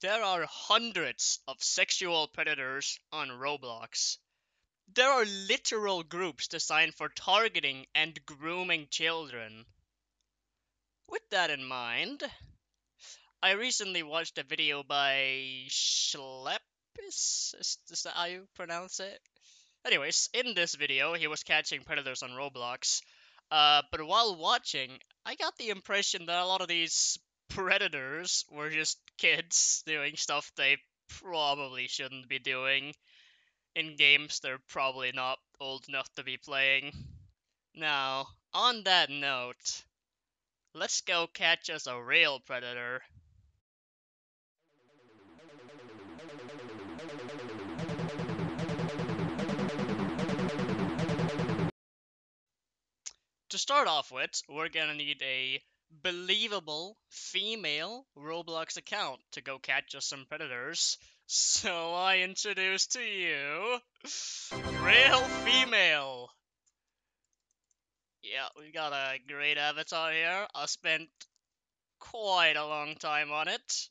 There are hundreds of sexual predators on Roblox. There are literal groups designed for targeting and grooming children. With that in mind, I recently watched a video by Schleppis. Is, is that how you pronounce it? Anyways, in this video, he was catching predators on Roblox. Uh, but while watching, I got the impression that a lot of these predators were just kids doing stuff they probably shouldn't be doing in games they're probably not old enough to be playing. Now, on that note, let's go catch us a real predator. To start off with, we're gonna need a believable female Roblox account to go catch us some predators. So I introduce to you Real Female. Yeah, we got a great avatar here. I spent quite a long time on it.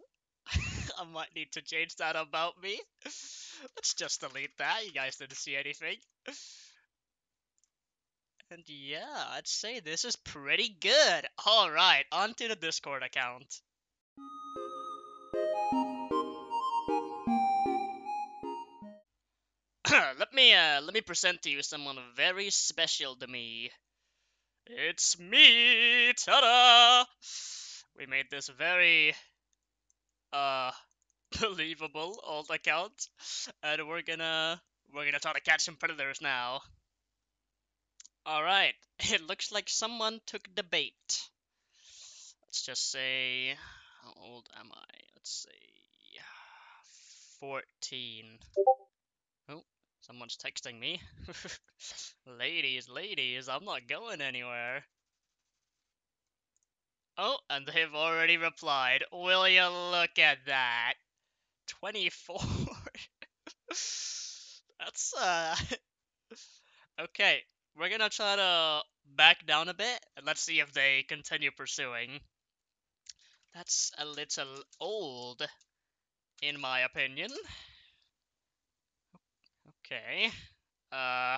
I might need to change that about me. Let's just delete that. You guys didn't see anything. And yeah, I'd say this is pretty good. Alright, onto the Discord account. let me uh let me present to you someone very special to me. It's me, ta-da! We made this very uh believable old account, and we're gonna we're gonna try to catch some predators now. Alright, it looks like someone took the bait. Let's just say, how old am I? Let's say, 14. Oh, someone's texting me. ladies, ladies, I'm not going anywhere. Oh, and they've already replied. Will you look at that? 24. That's, uh... okay, we're gonna try to back down a bit and let's see if they continue pursuing. That's a little old, in my opinion. Okay. Uh.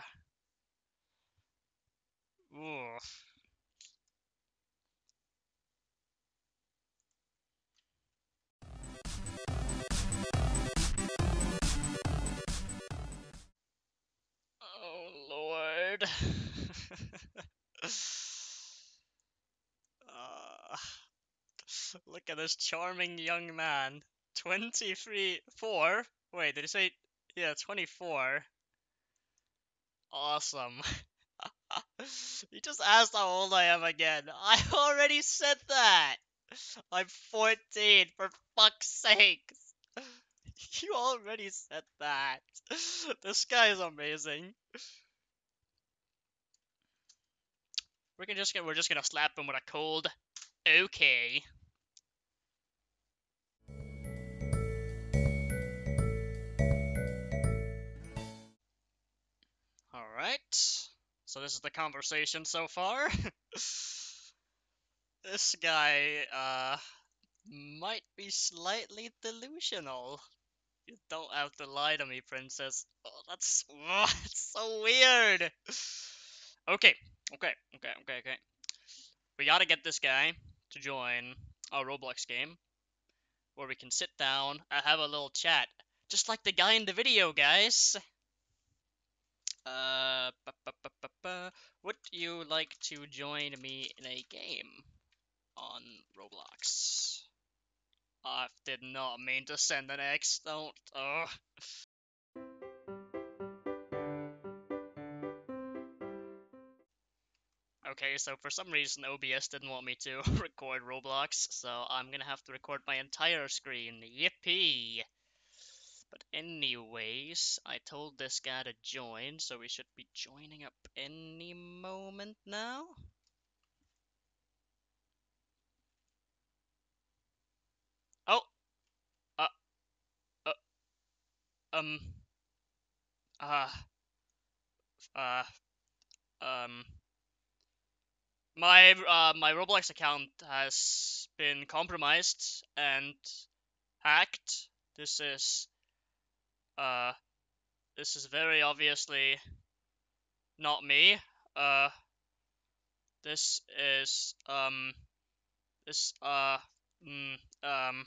look at this charming young man. 23, 4? Wait, did he say, yeah, 24. Awesome. you just asked how old I am again. I already said that. I'm 14, for fuck's sake. You already said that. This guy is amazing. We're gonna just we're just gonna slap him with a cold okay. So this is the conversation so far. this guy uh might be slightly delusional. You don't have to lie to me, princess. Oh, that's, oh, that's so weird. Okay, okay, okay, okay, okay. We gotta get this guy to join our Roblox game where we can sit down and have a little chat. Just like the guy in the video, guys. Uh, would you like to join me in a game on Roblox? I did not mean to send an X. Don't. Ugh. Okay, so for some reason OBS didn't want me to record Roblox, so I'm gonna have to record my entire screen. Yippee! But anyways, I told this guy to join, so we should be joining up any moment now. Oh! Uh. Uh. Um. Uh. Uh. Um. My uh, my Roblox account has been compromised and hacked. This is uh this is very obviously not me. Uh this is um this uh mm, um